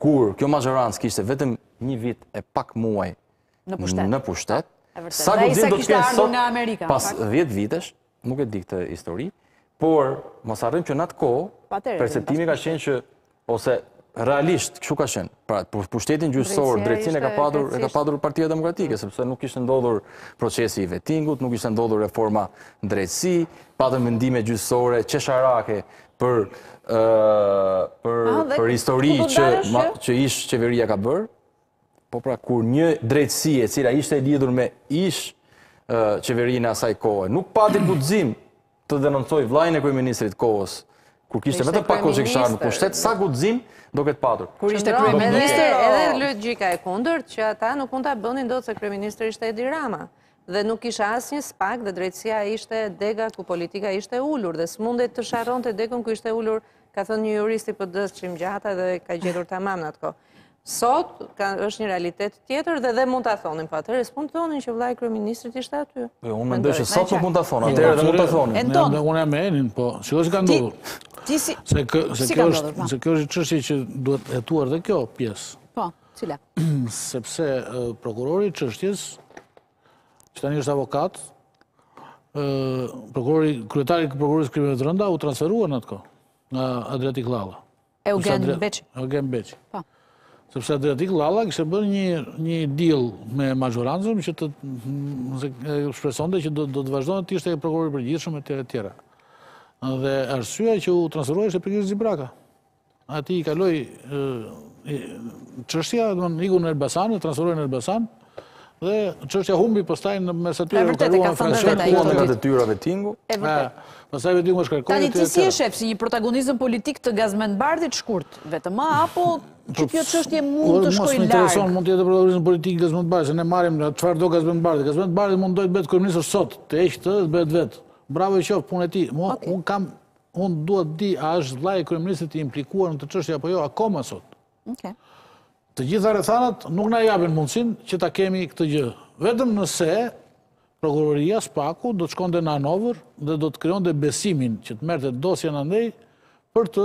kur kjo mazhorancë kishte vetëm një vit e pak muaj në pushtet, sa guxim do të kenë sot, pas 10 vitesh, Nuk e di këtë histori, por mos harrojmë që në atë kohë, perceptimi ka qenë që, ose realisht, kështu ka qenë, pra pushtetin gjyqësor, drejtësinë e ka patur, e ka patur partia demokratike, sepse nuk kishte ndodhur procesi i vetingut, nuk kishte ndodhur reforma në drejtësi, patën vendime gjyqësore, qesharake, për, për, për histori që, që ish qeveria ka bërë, Po pra, kur një drejtësi e cila ishte e lidhur me ish qeverinë e asaj kohe, nuk pati guxim të denoncojë vëllanë e kryeministrit të kohës, kur kishte vetëm pak kohë që kishte ardhur në pushtet, sa guxim do ketë patur. Kur ishte kryeminister, edhe logika e kundërt, që ata nuk mund ta bënin dot se kryeminister ishte Edi Rama. Dhe nuk kishte as një SPAK dhe drejtësia ishte dega ku politika ishte e ulur dhe s'mundej të sharronte degën ku ishte e ulur, ka thënë një jurist i PD-së Çim Gjata dhe ka gjetur tamam në atë kohë. Sot ka, është një realitet tjetër dhe dhe mund ta thonin, po atëherë s'mund ta thonin që vëllai i kryeministrit ishte aty. Po unë mendoj që sot nuk mund ta thonë, atëherë edhe mund ta thonin. Unë jam, unë jam me Enin, po shikoj se ka ndodhur. Ti si se kë, se kjo është, se kjo është çështje që duhet hetuar dhe kjo pjesë. Po. Cila? Sepse prokurori i çështjes, që tani është avokat, prokurori, kryetari i prokurorisë së krimeve të rënda, u transferua në atë kohë, nga Adriatik Llalla. Eugen Beci. Eugen Beci. Po. Po. Sepse Adriatik Llalla kishte bërë një, një deal me maxhorancën që të shpresonte që do, do të vazhdonte të ishte prokuror i përgjithshëm e tjera. Dhe arsyeja që u transferua ishte për gjithë Xibraka. Atij i kaloi çështja, domethënë iku në Elbasan, e transferoi në Elbasan, dhe çështja humbi pastaj në mes atyre... Pra vërtet e ka thënë vërtet ajo. Nga detyra vetingu. E vërtet. Pastaj vetingu është kërkoj... Tani ti si e shef, si një protagonizm politik të Gazment Bardhit shkurt, vetëm, apo që kjo çështje mund të shkojë larg? Mund të jetë protagonizm politik i Gazment Bardhit, se ne marrim në çfarë do Gazment Bardhi. Gazment Bardhi mund të dojë të bëhet kryeministër sot, të heqë atë dhe të bëhet vetë. Bravo i qoftë, punë e tij. Unë kam Unë dua të di a është vllai i kryeministrit i implikuar në këtë çështje apo jo akoma sot. Okej. Të gjitha rrethanat nuk na japin mundësinë që ta kemi këtë gjë. Vetëm nëse prokuroria SPAK-u do të shkonte në Hanovër dhe do të krijonte besimin që të merrte dosjen andej për të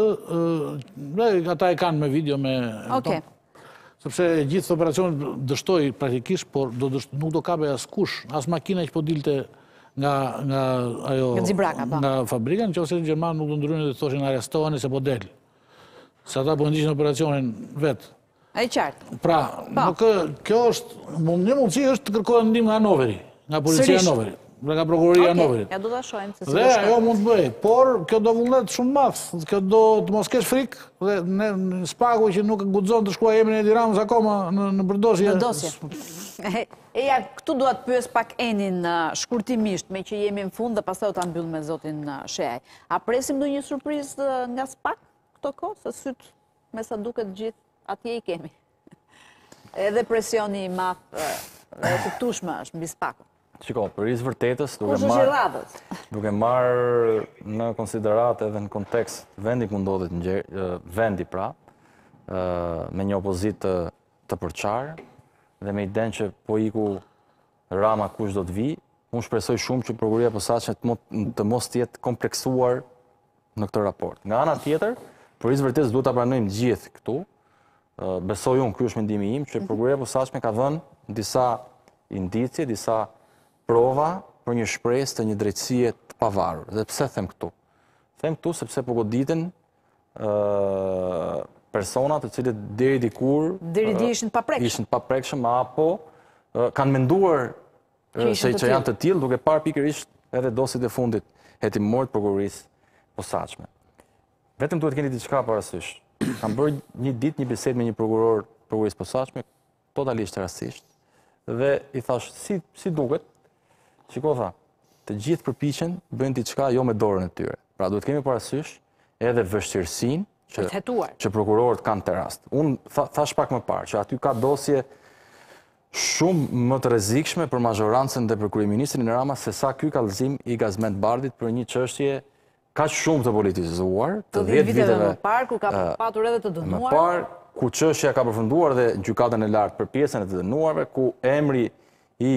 ata e kanë me video me Okej. Sepse i gjithë operacioni dështoi praktikisht, por nuk do kapej askush, as makina që po dilte nga ajo... Nga Xibraka, po. Po. Nga fabrika, në qoftë se gjermanët nuk do ndërhynin dhe të thoshin arrestojeni se po del. Se ata po e ndiqnin operacionin vetë. E qartë. Pra, po. nuk kjo është... Një mundësi është të kërkojnë ndihmë nga Hanoveri. Nga policia e Hanoverit. Dhe nga prokuroria e Hanoverit. Ja do ta shohim se si Dhe ajo mund të bëhet. Por, kjo do vullnet shumë të madh. Kjo do të mos kesh frikë. Dhe një SPAK që nuk guxon të shkruajë emrin e Edi Ramës akoma nëpër dosje. Në dosje. E ja, këtu dua të pyes pak Enin shkurtimisht, meqë jemi në fund dhe pastaj ta mbyll me zotin Shehaj. A presim ndonjë surprizë nga SPAK këto kohë, se sytë me sa duket gjithë atje i kemi? Edhe presioni i madh edhe tashmë është mbi SPAK-un. Shiko, për hir të së vërtetës, duke marrë në konsideratë edhe në kontekst vendi ku ndodhet vendi pra, me një opozitë të përçarë, dhe me idenë që po iku Rama kush do të vijë, unë shpresoj shumë që prokuroria e posaçme të mos jetë e kompleksuar në këtë raport. Nga ana tjetër, për hir të së vërtetës duhet ta pranojmë të gjithë këtu, besoj unë, ky është mendimi im, që mhm. prokuroria e posaçme ka dhënë disa indicie, disa prova për një shpresë të një drejtësie të pavarur. Dhe pse them këtë? Them këtë sepse po goditen persona të cilët deri dikur deri dje ishin të paprekshëm, ishin të paprekshëm apo kanë menduar se që janë të tillë, duke parë pikërisht edhe dosjet e fundit hetimore të prokurorisë posaçme. Vetëm duhet keni diçka parasysh. Kam bërë një dit një bisedë me një prokuror të prokurorisë posaçme, totalisht rastësisht, dhe i thashë, si, si duket, shiko tha, të gjithë përpichen, bëjnë diçka jo me dorën e tyre. Pra duhet kemi parasysh edhe vështirësin që, që prokurorët kanë në këtë rast. Unë thashë pak më parë, që aty ka dosje Shumë më të rrezikshme për mazhorancën dhe për kryeministrin Rama se sa ky kallëzim i Gazment Bardhit për një çështje kaq shumë të politizuar, të dhjetë viteve më parë, ku ka patur edhe të dënuar. Më parë, ku çështja ka përfunduar dhe në Gjykatën e Lartë për pjesën e të dënuarve, ku emri i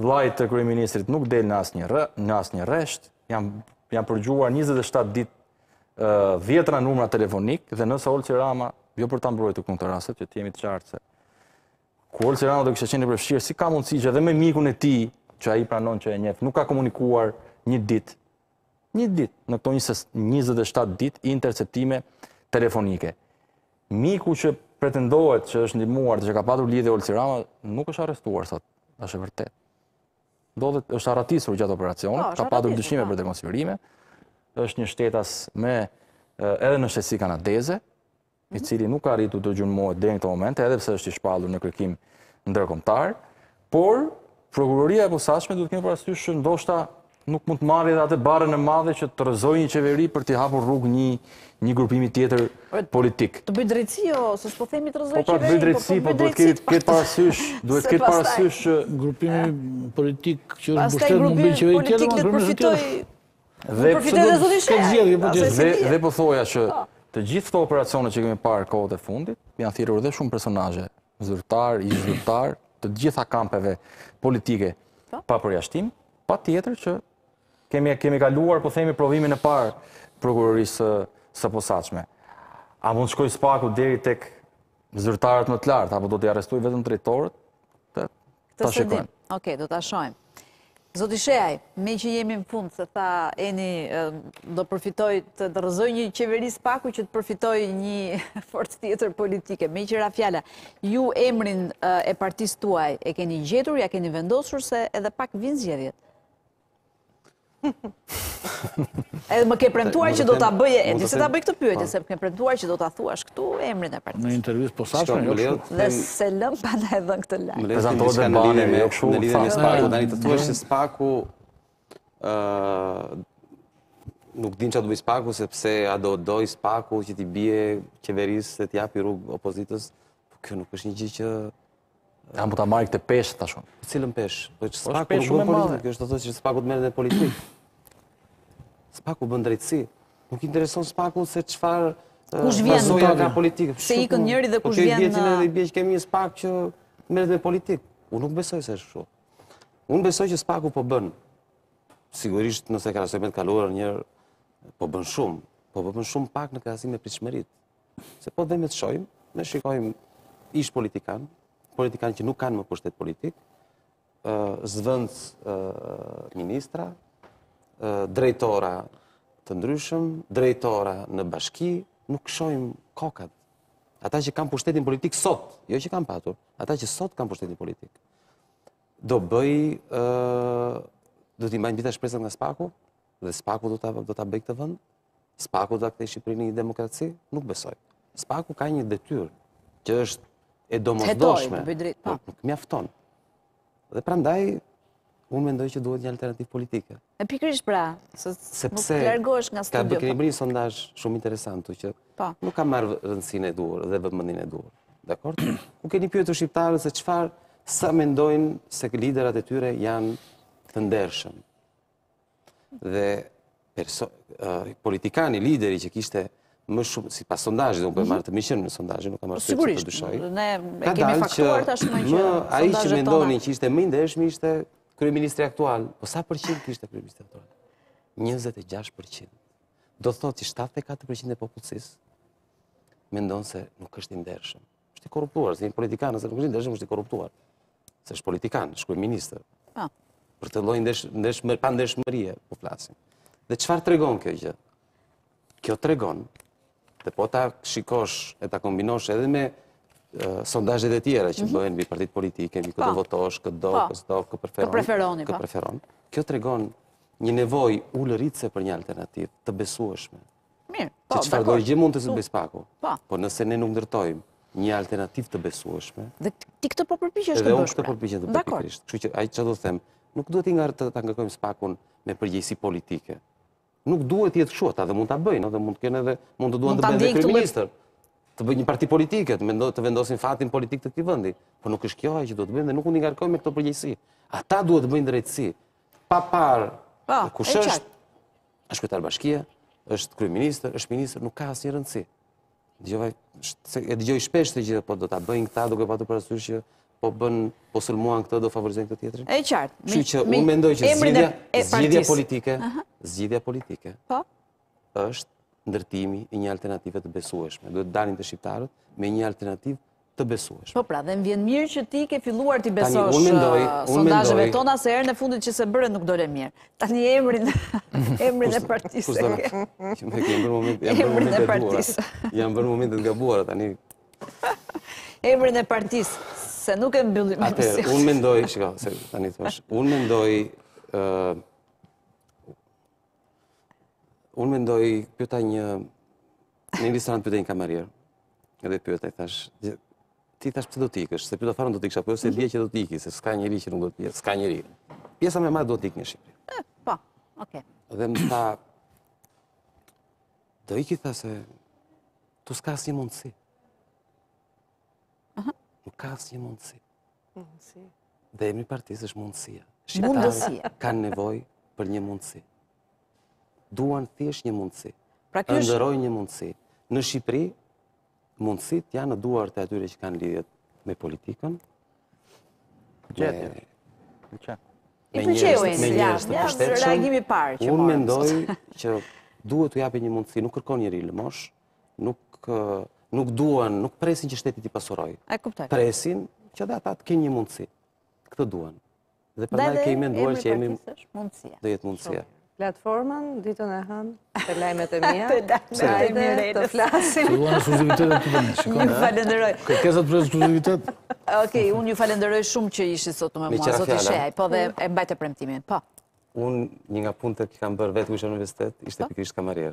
vëllait të kryeministrit nuk del në asnjë rë, në asnjë rresht, janë janë përgjuar 27 ditë dhjetëra numra telefonikë dhe nëse Olsi Rama, jo për ta mbrojtur në këto raste, që të jemi të qartë se Kur Olsi Rama do kishte qenë i përfshirë, si ka mundësi që edhe me mikun e tij, që ai pranon që e njeh, nuk ka komunikuar një ditë. Një ditë, në këto 27 ditë interceptime telefonike. Miku që pretendohet që është ndihmuar dhe që ka patur lidhje Olsi Rama, nuk është arrestuar sot. Është e vërtetë. Ndodhet është arratisur gjatë operacionit, po, ka patur dyshime po. për dekonspirime. Është një shtetas me edhe nënshtetësi kanadeze, i cili nuk ka arritur të gjurmohet deri në këtë moment, edhe pse është i shpallur në kërkim ndërkombëtar, por prokuroria e posaçme duhet të kemi parasysh që ndoshta nuk mund të marrë edhe atë barrën e madhe që të rrëzojë një qeveri për t'i hapur rrugë një një grupimi tjetër po, politik. Të bëjë drejtësi jo, se s'po themi të rrëzojë qeveri, po pra të bëjë po, po drejtësi, po duhet të ketë parasysh, duhet të ketë parasysh që grupimi politik që është mbështetur në një qeveri tjetër, nuk përfitoi Dhe pse do të zgjidhni këtë zgjedhje ju përgjigj? Dhe dhe po thoja që po. të gjithë këto operacione që kemi parë kohët e fundit janë thirrur dhe shumë personazhe, zyrtarë, ish zyrtarë, të të gjitha kampeve politike po. pa përjashtim, patjetër që kemi kemi kaluar, po themi provimin e parë të prokurorisë së posaçme. A mund të shkojë SPAK-u deri tek zyrtarët më të lartë apo do t'i arrestojë vetëm drejtorët? Këtë s'e dimë. Okej, do ta shohim. Zoti Shehaj, meqë jemi në fund, se tha Eni do përfitojë të rrëzojë një qeveri SPAK-u që të përfitojë një forcë tjetër politike. Meqë ra fjala, ju emrin e partisë tuaj e keni gjetur, ia keni vendosur se edhe pak vijnë zgjedhjet. Edhe më ke premtuar që do ta bëje, e di se ta bëj këtë pyetje, se më ke premtuar që do ta thuash këtu emrin e partisë. Në intervistë po sashë, jo kështu. Dhe s'e lëmë pa na e dhënë këtë lajm. Më lejo të them diçka në lidhje me jo kështu. Në lidhje me SPAK-un, tani të thuash se SPAK-u ë nuk din çfarë do bëjë SPAK-u sepse a do dojë SPAK-u që t'i bjerë qeverisë se t'i hapë rrugë opozitës. Po kjo nuk është një gjë që A mund ta marrë këtë peshë, ta shumë. Cilën peshë? Po që SPAK-u bën politikë, është të thuash që SPAK-u të merret me politikë. SPAK-u bën drejtësi. Nuk intereson SPAK-u se çfarë vazoja ka politikë. Se ikën njëri dhe kush vjen... Po kjo i bje që kemi një SPAK që merret me politikë. Unë nuk besoj se është shumë. Unë besoj që SPAK-u po bën. Sigurisht nëse krahasojmë me të kaluarën, po bën shumë. Po bën shumë pak në krahasim me pritshmëritë. Se po domethënë shohim, ne shikojmë ish politikanë, politikanë që nuk kanë më pushtet politik, zëvendësministra, drejtorë të ndryshëm, drejtorë në bashki, nuk shohim kokat. Ata që kanë pushtetin politik sot, jo që kanë patur, ata që sot kanë pushtetin politik. Do bëj, do t'i mbajmë gjitha shpresat nga SPAK-u, dhe SPAK-u do ta bëjë këtë vend, SPAK-u do ta kthejë Shqipërinë në një demokraci? Nuk besoj. SPAK-u ka një detyrë që është e domosdoshme. Ta bëjë, po. Nuk mjafton. Dhe prandaj unë mendoj që duhet një alternativë politike. E pikërisht pra, sepse nuk largohesh nga studio. Keni bërë një sondazh shumë interesant që po. nuk ka marrë rëndësinë e duhur dhe vëmendjen e duhur. Dakor? Ku keni pyetur shqiptarët se çfarë sa mendojnë se liderët e tyre janë të ndershëm. Dhe politikani, lideri që kishte më shumë, sipas sondazhit, po e marr të mirëqenë sondazhin, nuk kam pse ta dyshoj. Ne kemi faktuar tashmë që sondazhet Ai që mendonin që ishte më i ndershmi ishte kryeministri aktual. Po sa përqind kishte kryeministri aktual? 26%. Do të thotë që 74% e popullsisë mendon se nuk është i ndershëm. është i korruptuar, se një politikan, nëse nuk është i ndershëm, është i korruptuar. Se është politikan, është kryeministër. Po. Për atë lloj ndersh, ndersh, pandershmërie po flasim. Dhe çfarë tregon kjo gjë? Kjo tregon, dhe po ta shikosh e ta kombinosh edhe me sondazhet e tjera që mhm. bëhen mbi partitë politike, mbi kë të votosh, kë do, kë s'do, kë preferon, kë s'preferon. Kjo tregon një nevojë ulëritëse për një alternativë të besueshme, Mirë, po, dakord. Çfarëdo gjë mund të bëjë SPAK-u. Po. Po nëse ne nuk ndërtojmë një alternativë të besueshme. Dhe ti këtë po përpiqesh të bësh. Dhe unë këtë përpiqem të bëj. Dakord. Që që ajo që dua të them, nuk duhet ta nga ta ngarkojmë SPAK-un me përgjegjësi politike. Nuk duhet të jetë kështu, ata dhe mund të bëjnë, dhe mund të kenë dhe mund të duhet të bëhen dhe kryeministër. Të bëjnë një parti politike, të vendosin fatin politik të këtij vendi. Po nuk është kjo që duhet të bëjnë dhe nuk mund t'i ngarkojmë me këto përgjegjësi. Ata duhet të bëjnë drejtësi. Pa parë, po, kush është, Është kryetar bashkie, është kryeministër, është ministër, nuk ka asnjë rëndësi. Dëgjova, se e dëgjoj shpesh të gjithë, po do ta bëjnë këta duke patur parasysh që po bën, po sulmuan këtë, do favorizojnë këtë tjetrin. E qartë. Kështu që unë mendoj që zgjidhja, zgjidhja politike, zgjidhja politike. Po. Është ndërtimi i një alternative të besueshme. Duhet të dalim te shqiptarët me një alternativë të besueshme. Po pra, dhe më vjen mirë që ti ke filluar t'i besosh sondazheve tona, se herën e fundit që s'e bëre nuk dole mirë. Tani emrin, emrin e partisë. Kush të doli, që më ke bërë moment, jam bërë moment të gabuar. Jam bërë moment të gabuar, tani. Emrin e partisë, se nuk e mbyllim emisionin. Atër, unë mendoj, shka, se tani të vashë, unë mendoj, unë mendoj, pyeta një, Në një restorant pyeta një kamarier, edhe pyeta, i thashë, ti thashë përse do t'ikësh, s'e pyeta fare a do t'ikësh, apo jo se e dija që do t'iki, se s'ka njeri që nuk do t'ikë, s'ka njeri. Pjesa më e madhe do t'ikë në Shqipëri. Eh, po, oke. Dhe më tha, do iki tha se, ktu s'ka asnjë mundësi. Nuk ka asnjë mundësi. Mundësi. Dhe emri i partisë është mundësia. Shqiptarët kanë nevojë për një mundësi. Duan thjesht një mundësi. Pra kjo është ëndërrojnë një mundësi. Në Shqipëri mundësit janë në duart e atyre që kanë lidhjet me politikën. Gjetja. Gjetja. Me njerëz, me njerëz të pushtetshëm. Unë mendoj që duhet t'u japim një mundësi, nuk kërkon njeri lëmoshë, nuk nuk duan, nuk presin që shteti t'i pasurojë. Presin që dhe ata të kenë një mundësi. Këtë duan. Dhe prandaj kemi menduar që emri... Do jetë mundësia. Platformën, ditën e hënë, te lajmet e mia, te lajmet e të flasim. Të duan ekskluzivitet e të bëmë, shikon. Ju falenderoj. Kërkesat për ekskluzivitet? Ok, unë ju falenderoj shumë që ishit sot me mua, zoti Shehaj, po dhe e mbajte premtimin, po. Unë një nga punët që kam bërë vetë kur isha në universitet, ishte pikërisht kamarier.